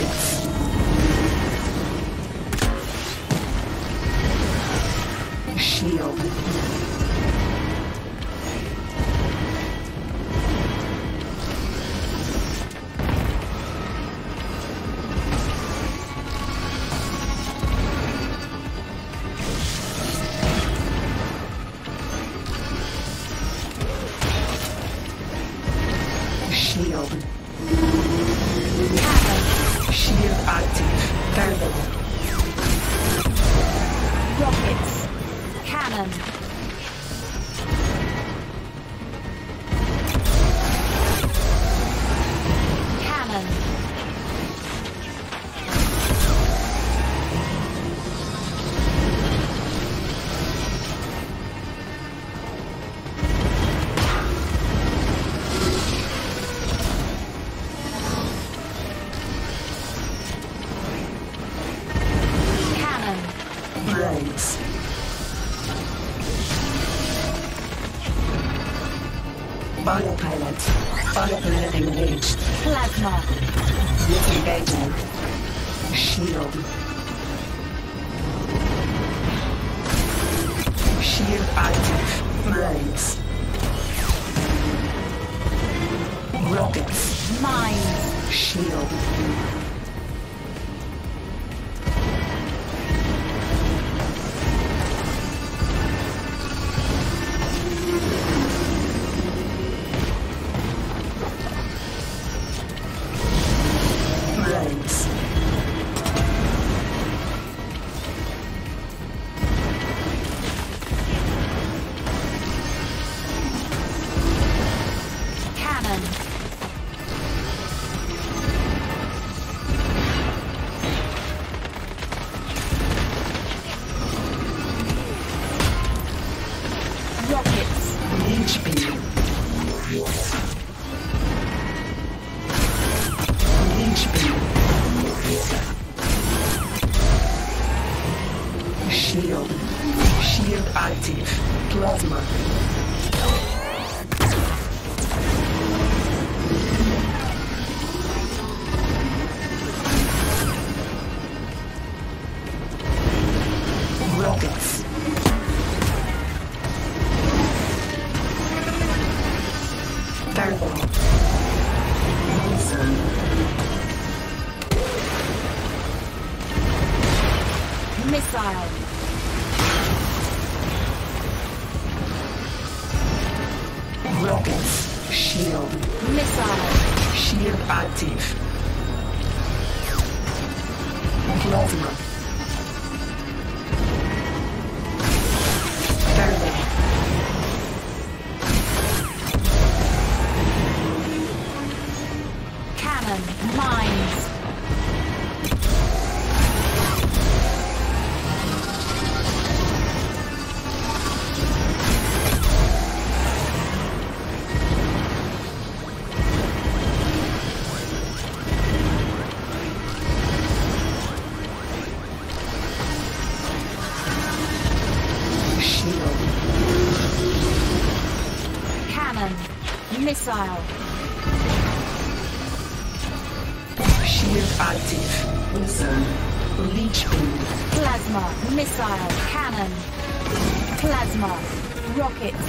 Rockets. Blades. Autopilot. Autopilot engaged. Plasma. Engaging. Shield. Shield active. Blades. Rockets. Mines. Shield. Rockets. Leech beam. Leech beam. Shield. Shield active. Plasma. Turbo. Missile. Rockets. Shield. Missile. Shield active. Plasma. Cannon. Mines. Shield. Cannon. Missile. Shield active. Listen. Leech beam. Plasma. Missile. Cannon. Plasma. Rockets.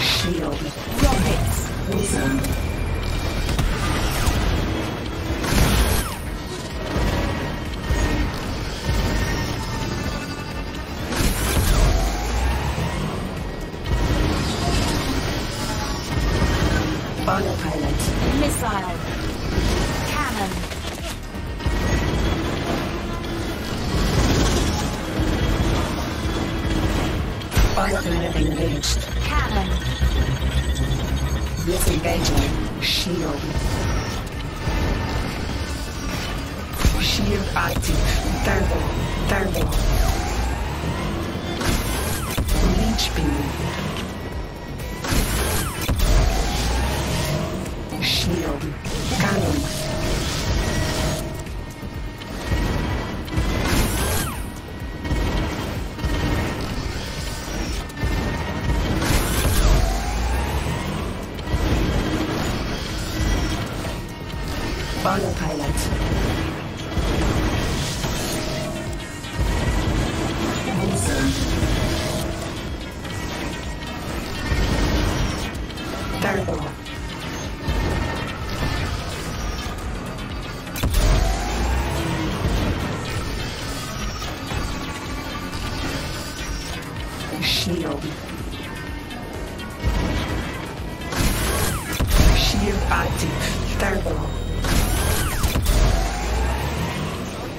Shield. Rockets. Listen. Missile. Cannon. Bioweapon. Cannon. Disengaging. Shield. Shield active. Turbo. Turbo. Leech beam. Autopilot.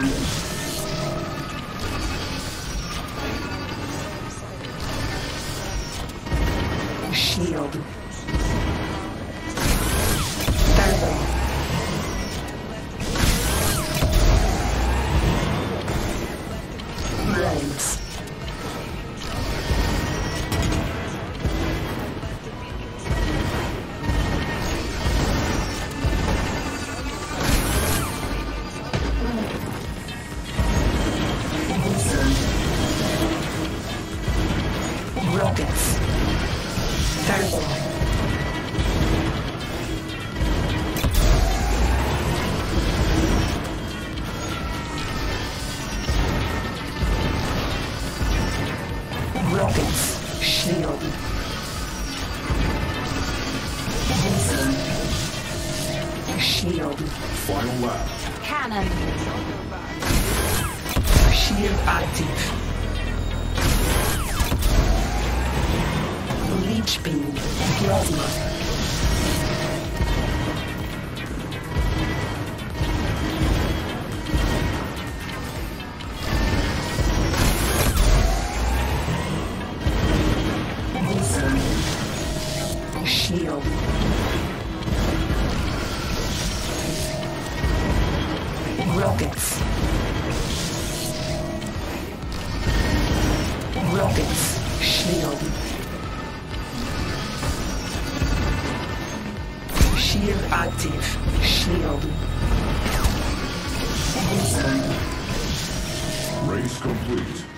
User. Cannon. Shield active. Leech beam. Plasma. Rockets. Shield. Shield active. Shield. Race complete.